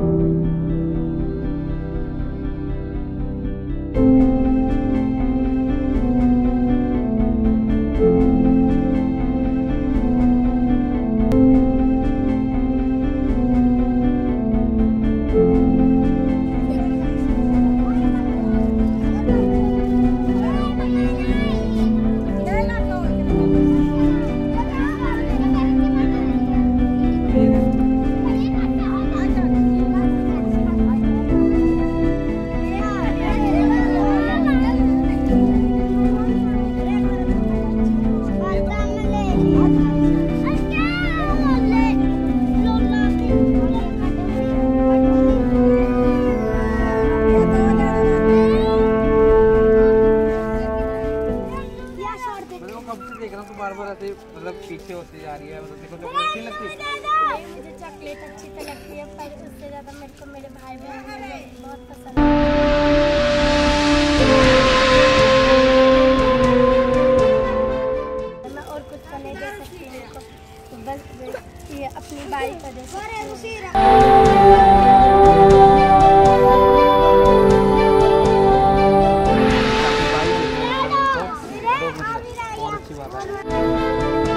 मतलब बार बार ऐसे मतलब पीछे होती जा रही है मतलब देखो तो अच्छी लगती है। मुझे चॉकलेट अच्छी तो लगती है पर उससे ज़्यादा मेरे को मेरे भाई बहन बहुत पसंद है। मैं और कुछ का नहीं दे सकती मेरे बस ये अपनी बाई का दे सकती foda que lá.